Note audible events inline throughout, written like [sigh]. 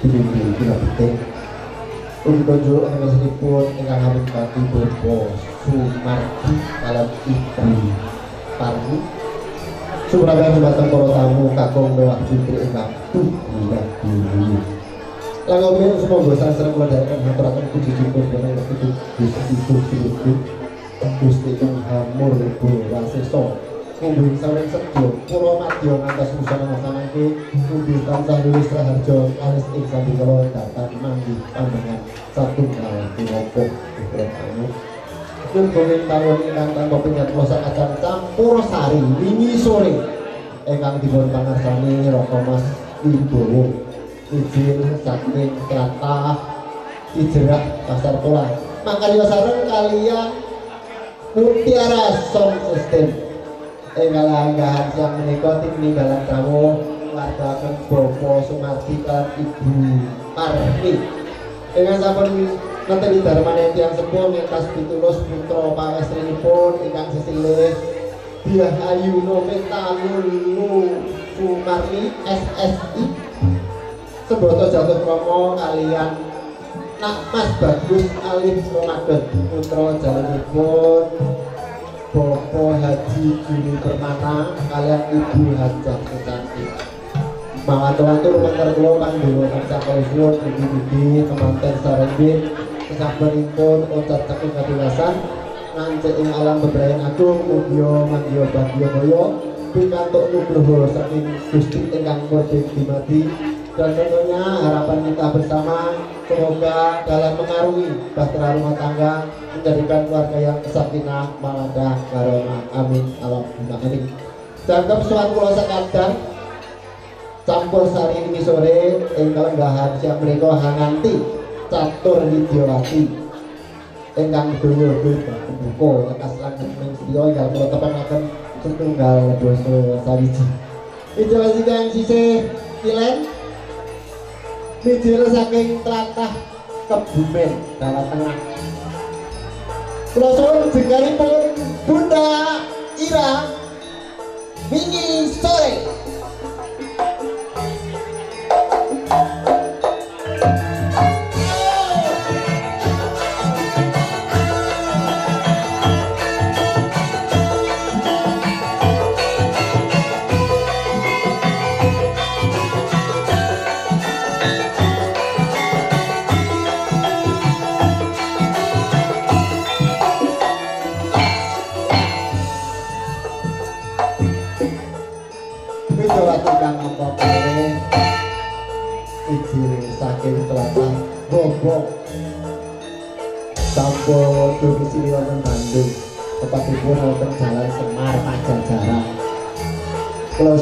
dibimbing bila penting tonjol angesipun ingkang hamid kanthi Bobo Sumardi kalian Ibu Parmi Sumraga dumateng para tamu kakung mewah putri ingkang tubuh dulu Langomir semoga sastra kula dherekaken haturaken puji syukur dhateng Gusti Gusti Gusti Gusti kang hamur ibu umbin saling sedul pulau matio Ngantos musana wakana ke umbi tanza lulus raharjo alis ing sambil kalau datang mandi pandangan satu kali di ropo di kretanya pun komen taruh ini kan tanpa punya kuasa akan campur sari ini sore. Engkang di bawah Roko Mas rokomas ibu izin saking kata ijerah pasar pola. Makanya sarang kalian mutiara song system. Enggal anggahan siang menika tininggalan dalam kamu Wadahkan Sumardi sumati ibu Parmi. Dengan sampun Menteri Dharma Nanti yang sepuh Mintas Bitulus Putra Pak ingkang sesilih Ikan Ayu Dia Hayu Nome SSI Seboto Jatuh Kromo Kalian Nak Mas Bagus Alif Romadon Putra Jalan Bopo Haji Juni Permana kalian Ibu Hajah Kecantik Mawatur-watur mentar kula panjenengan tansah kawusul mugi-mugi kemanten sarembit kesabaripun utat teking kadilasan ngancik ing alam bebrayan agung mudya mandya bagya kaya pikantuk nugroho saking Gusti ingkang mudheng dimati dan tentunya harapan kita bersama. Semoga dalam mengarungi bahtera rumah tangga menjadikan keluarga yang sakinah mawadah warahmah amin. Allahumma amin. Dan suatu kula sekadang campur sari ini sore ing kalenggahan siap menika hanganti catur widyawati ingkang donya buka lekas langit ing sedya ingkang kula tepanaken setunggal dosa sawiji Ijazah kang sisih kilen Mijil saking tlatah Kebumen Jawa Tengah. Kula suwun jengaripun Bunda Ira wingi sore. Tepatipun wonten Jalan Semar Pajajaran Kula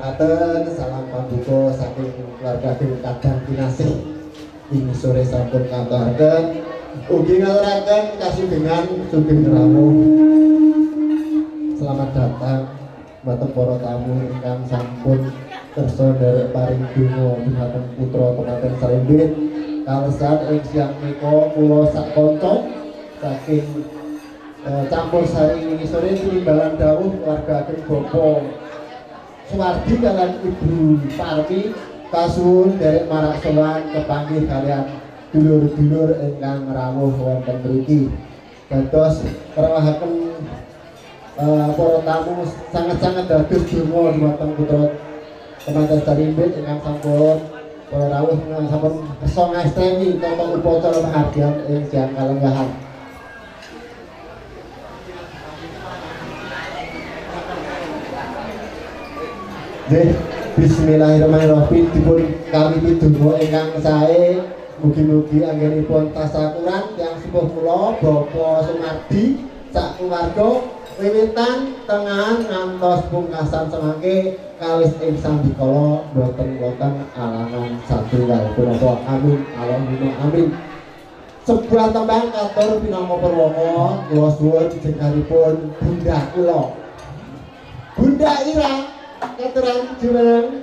aturaken salam pambuka saking keluarga kadang kinasih. Ing sore sampun kanturaken ugi ngaturaken kasugengan sugeng rawuh selamat datang Bapak para tamu ingkang sampun kersa dari paring donga dhumateng putra tenaten salimbit kalesan ing siang menika kula sak kanca saking eh, campur sari ini sore timbalan dawuh keluarga Bopo Suwardi kalian Ibu Parmi kasuwun dari marak sowan kepanggih kalian dulur-dulur ingkang rawuh wonten mriki. Dados kerawahaken uh, para tamu sangat-sangat dados donga dumateng putra teman sarimbit ingkang sampun para rawuh sampun kersa ngasteni tata upacara pengabdian ing siang kalenggahan Nggih, bismillahirrahmanirrahim. Dipun kami pidungo ingkang sae. Mugi-mugi anggenipun tasakuran yang sepuh kula Bapak Sumardi sak keluarga wiwitan tengahan ngantos pungkasan semangke kalis ing sandikala boten boten alangan satunggal punapa amin. Allahumma amin. Sebuah tembang katur pinama perwoko kula suwun jenengipun Bunda kula. Bunda Ira keterangan jumeneng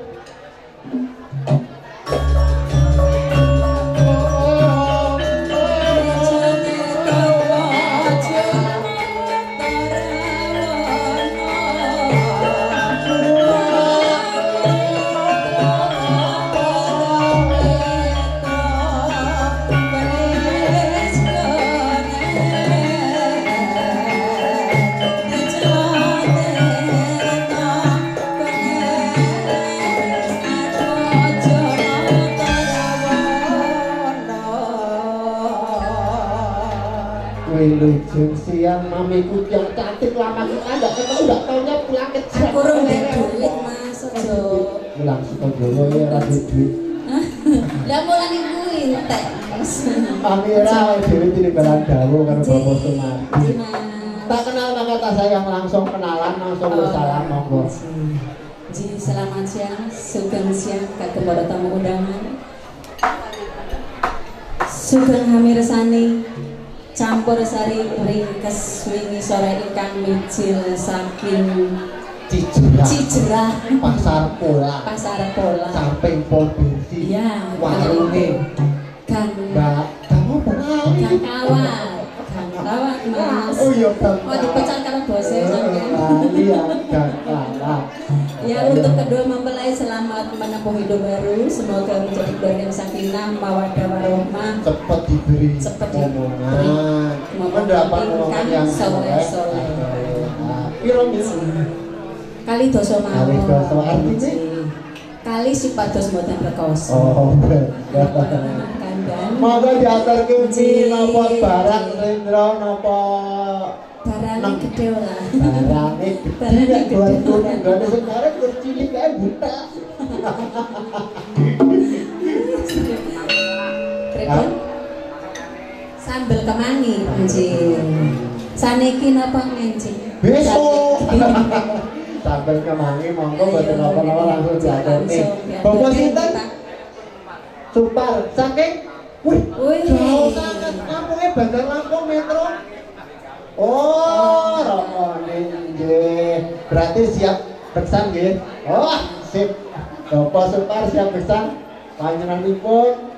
wilujeng siang mamiku yang cantik lama kita enggak ketemu enggak taunya pulang ke Aku urung duit Mas aja. pulang Sukojowo ya ra duit. [laughs] Lah mulane kuwi entek Mas. Amira dhewe tinimbalan dawuh karo Bapak Sumardi Gimana? tak kenal maka tak sayang langsung kenalan langsung bersalam monggo. Ji, selamat siang, sugeng siang kagem para tamu undangan. Sugeng hamirsani campur sari ringkes wingi sore ingkang mijil saking Cijerah. Cijerah. Pasar pola. Pasar Pola. samping pom bensin Iya, warunge Gang. Mbak kamu pengali Gang Kawat. Gang Kawat, Mas. oh iya bang Oh, dipecat karo bose sampean. iya gang kalah Ya untuk kedua mempelai selamat menempuh hidup baru. Semoga menjadi keluarga yang sakinah, mawadah warohmah cepat diberi Cepat omongan mendapat omongan yang soleh, soleh. Nah, piro piro Kali doso mawon. Kali doso, artinya? Kali sipados mboten rekoso. Oh diatur kene Ji. napa barang Rendra napa Barangnya gede lah barangnya gede Barangnya nek gede. nenggone sekarang terus cilik kae buta. Pripun? Sambel kemangi anjing Saniki napa ngencing besok [laughs] sampai kemangi monggo boten napa-napa langsung diatur nih Bapak sinten Supar saking wih Wih. jauh sangat kampungnya Bandar Lampung Metro Oh, Romone nggih. Berarti siap beksan nggih. Oh, sip. Bapak Supar siap beksan. Panjenenganipun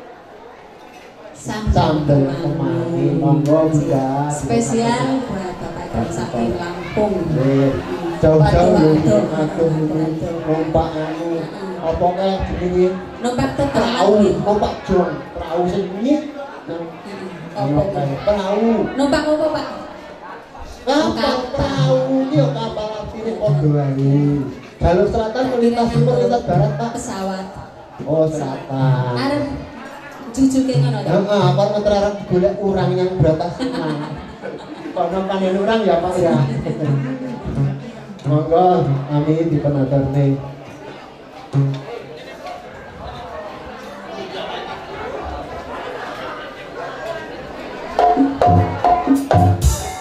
sambel kemangi monggo buka. Spesial buat Bapak dan saking Lampung. Nggih. Jauh-jauh atur numpak anu apa kae jenenge? Numpak tetep perahu, numpak jong, perahu sing wingi. Apa Numpak perahu. Numpak apa Pak? Kapal perahu? Iki yo kapal wae. Jalur selatan melintas timur lintas barat, Pak. Pesawat. Oh, selatan. Arep jujuke ngono to? Heeh, apa ngeterarang golek urang yang beratas senang. Kono panen urang ya, Pak ya. Monggo kami dipenaturne.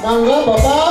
Monggo Bapak,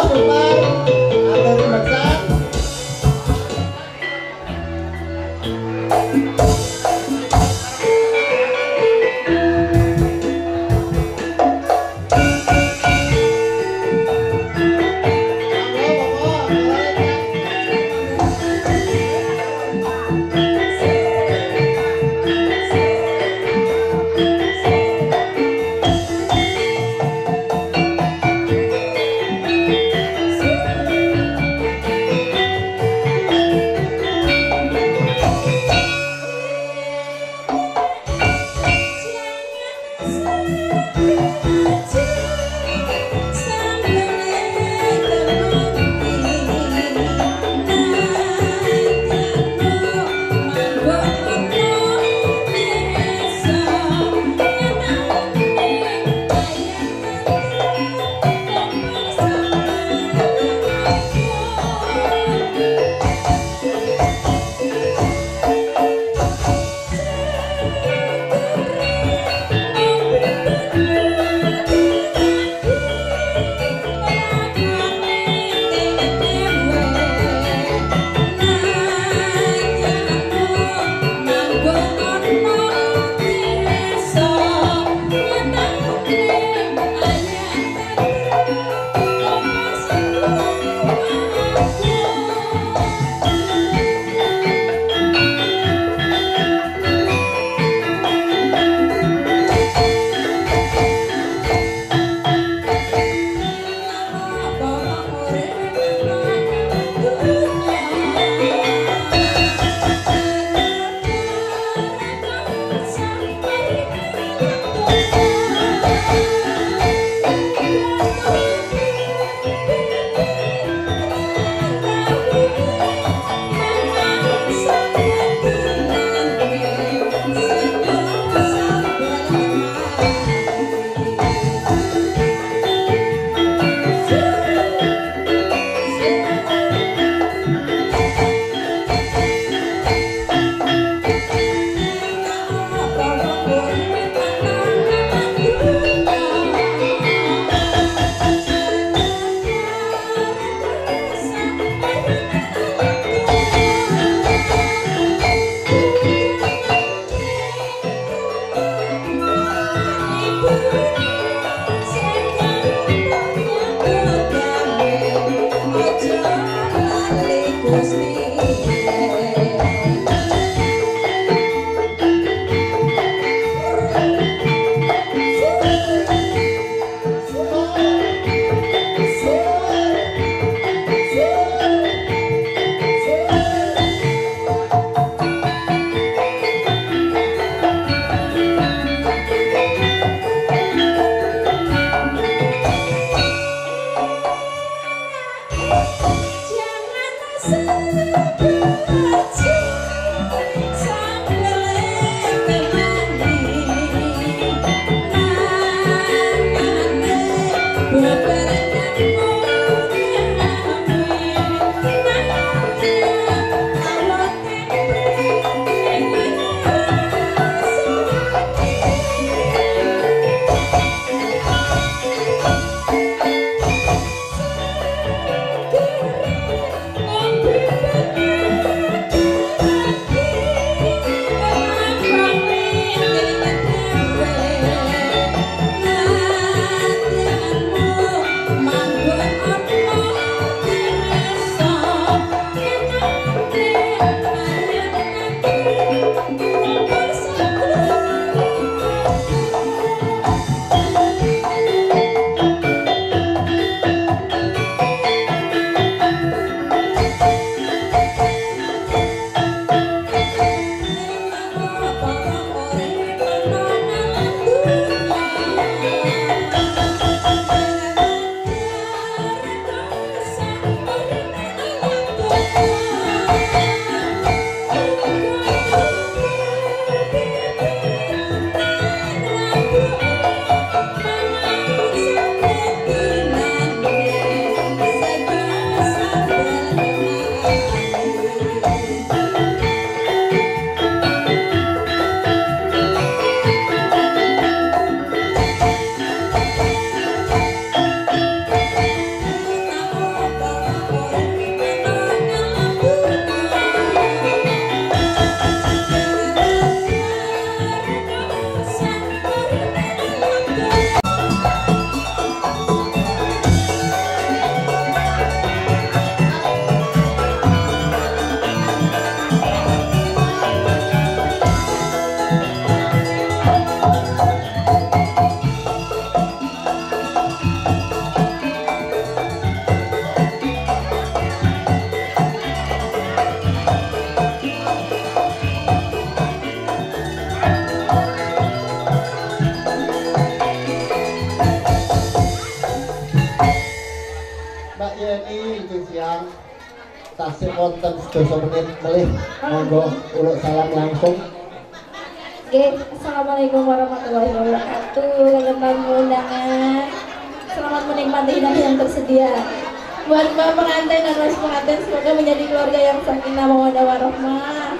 Buat mbak pengantin dan mas pengantin Semoga menjadi keluarga yang sakinah mawadah warahmah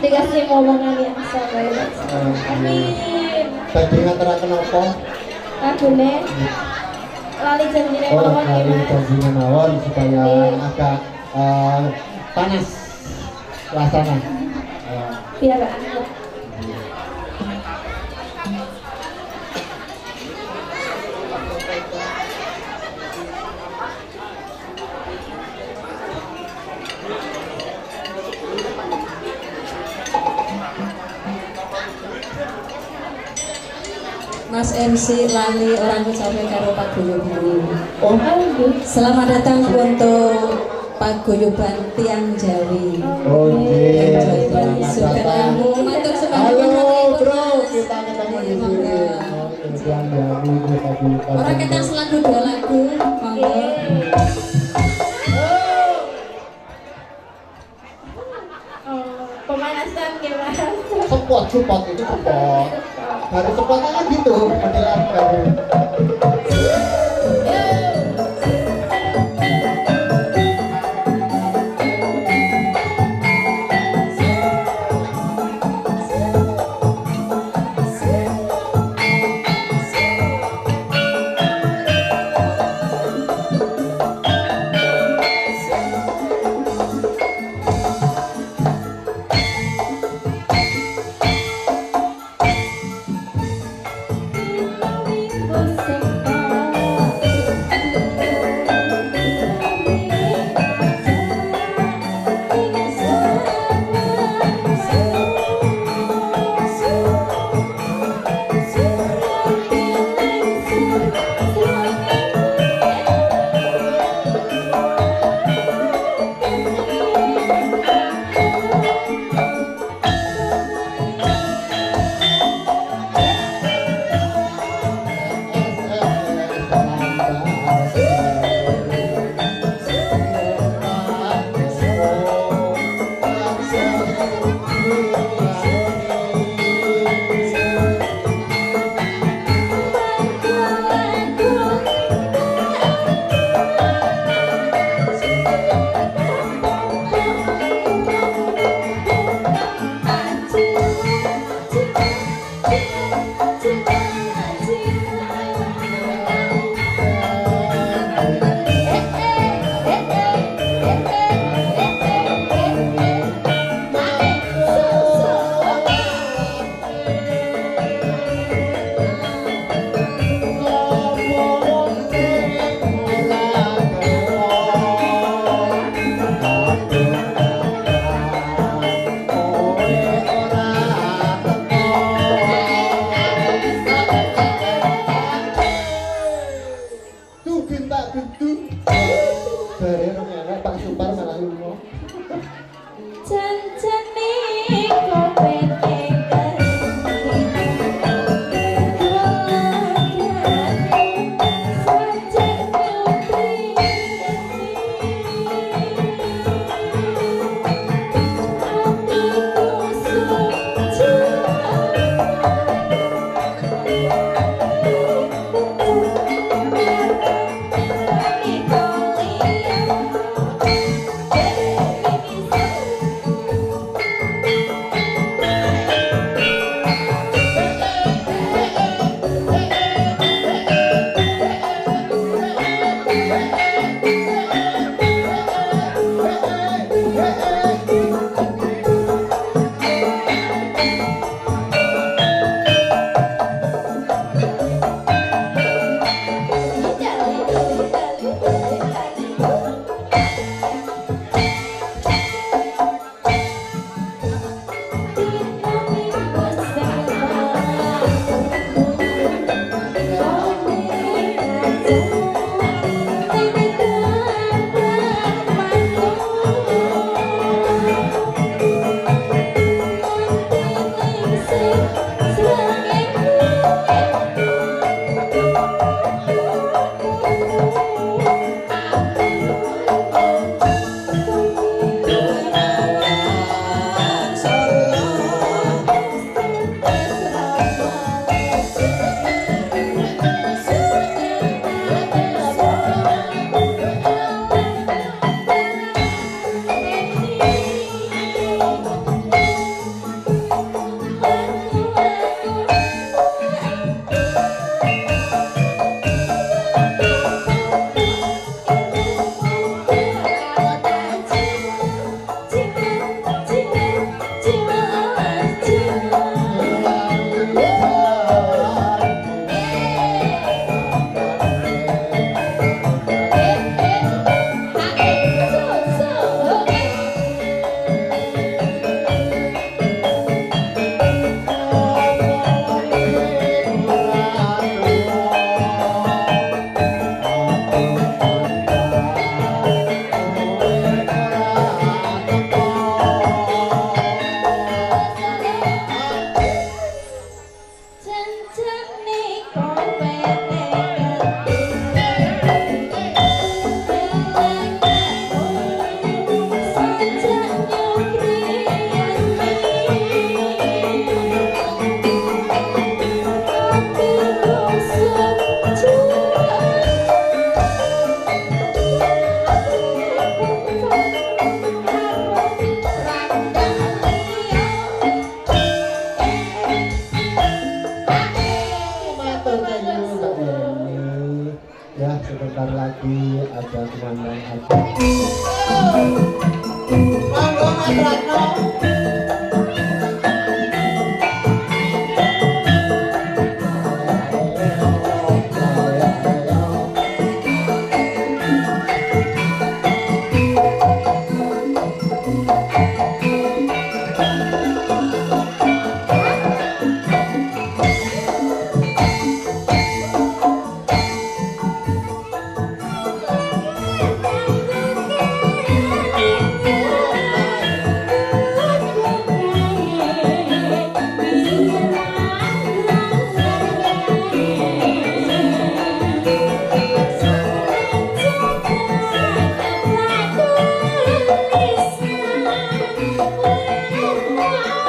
Dikasih ngomongan yang sabar Amin Tadi ngaturaken apa? Lagune Lali janjine Oh, mawon kali Mas. janjinya mawon supaya Iya. agak eh, panas suasana. Biar Mas MC lali orang ucapnya karo Pak Guyuban. Oh, Selamat datang untuk Paguyuban Tiang Jawi. oh, iya. Selamat kamu matur sembah Halo, bro. Kita ketemu di Iya, sini. dari kita di Orang kita selalu dua lagu, monggo. Oh, Pemanasan gimana? Sepot, support itu support. Support kan gitu, modelan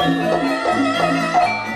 Música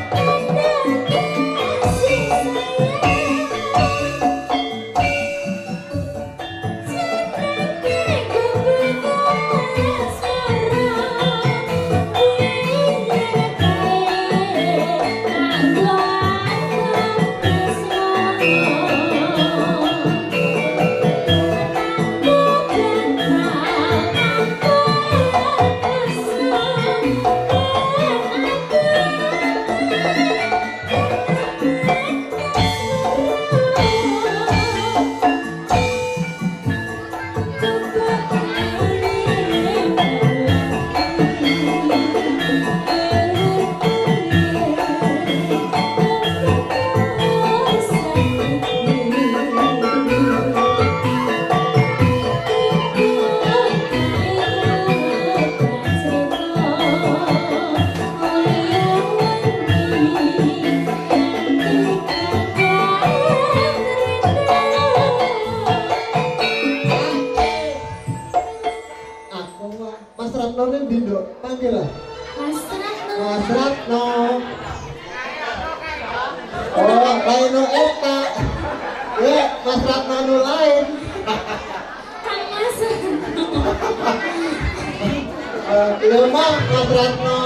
Eh, Iya mah Mas Ratno.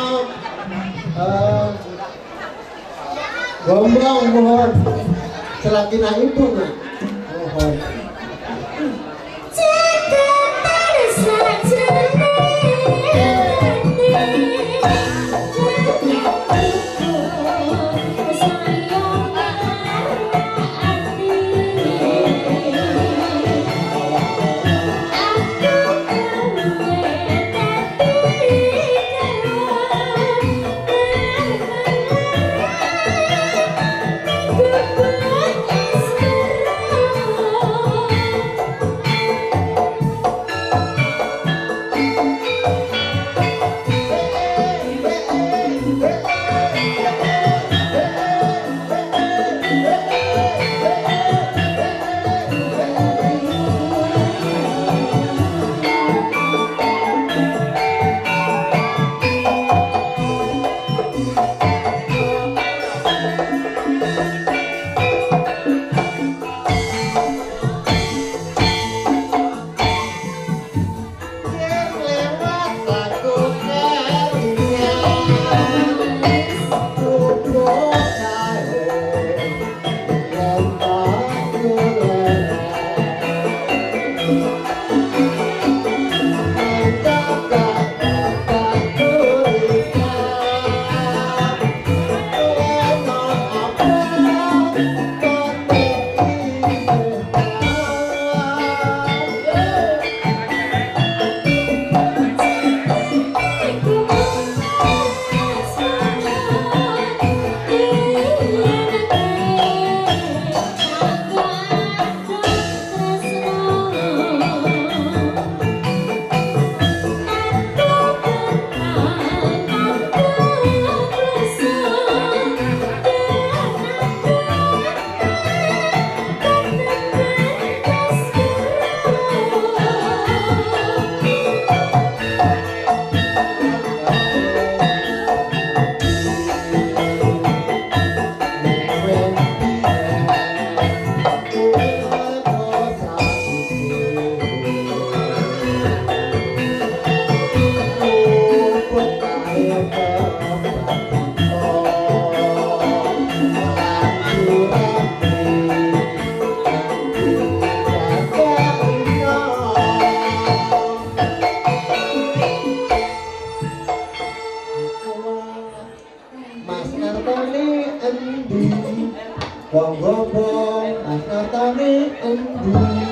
Eh, Gombong mohon. Selagi ibu. Mohon. Wong Mas Nartoni endi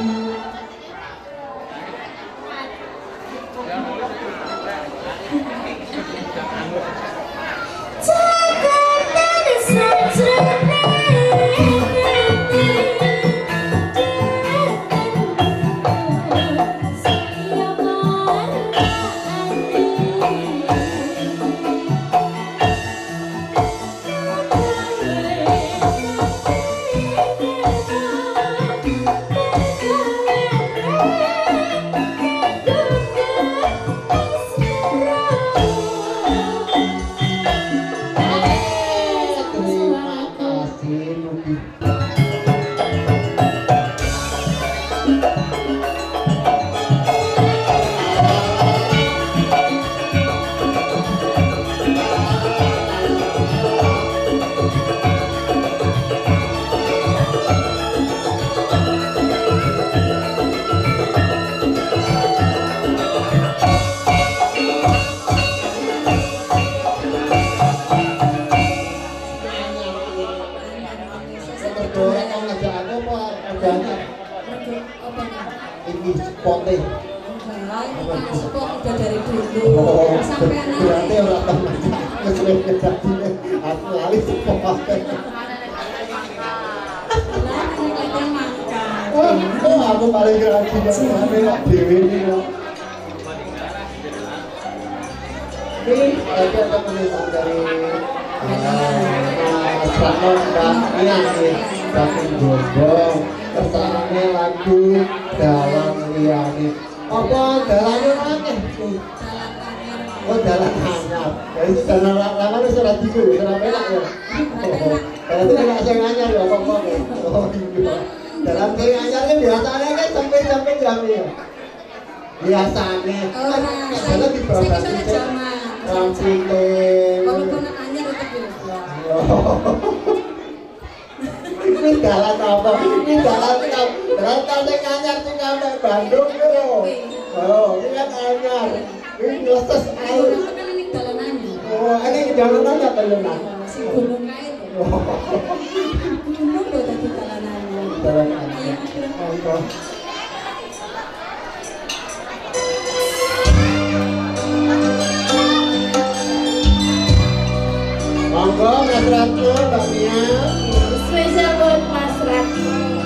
ini spote Enggak, ini kan udah dari dulu Oh, sampai berarti orang aku lali spote Oh, oh, paling kok ini kok. Ini ada dari Mas Rano Mbak Ian nih, Batin Jombong, kesannya lagu dalam liani. Apa Jalan anyar. oh jalan anyar ya itu jalan lama itu surat tiga ya surat enak ya? Itu tidak saya anyar ya apa ya? Oh iya. Dalam saya anyar kan biasanya kan sampai sampai jam ya? Biasanya. Oh, kan kadang saya di saya bawah ke sana zaman. ramping Kalau nak anyar di luar. [laughs] ini apa? Ini jalan apa? Jalan kalau anyar tuh sampai Bandung yo. Oh, ini kan anyar. Ini leses air. ini anyar. Oh, ini jalan apa belum? Si gunung kae tuh. Gunung tuh tadi jalan anyar. Anyar. Oh, Cobra tratando a minha alma. Os beijadores passar aqui.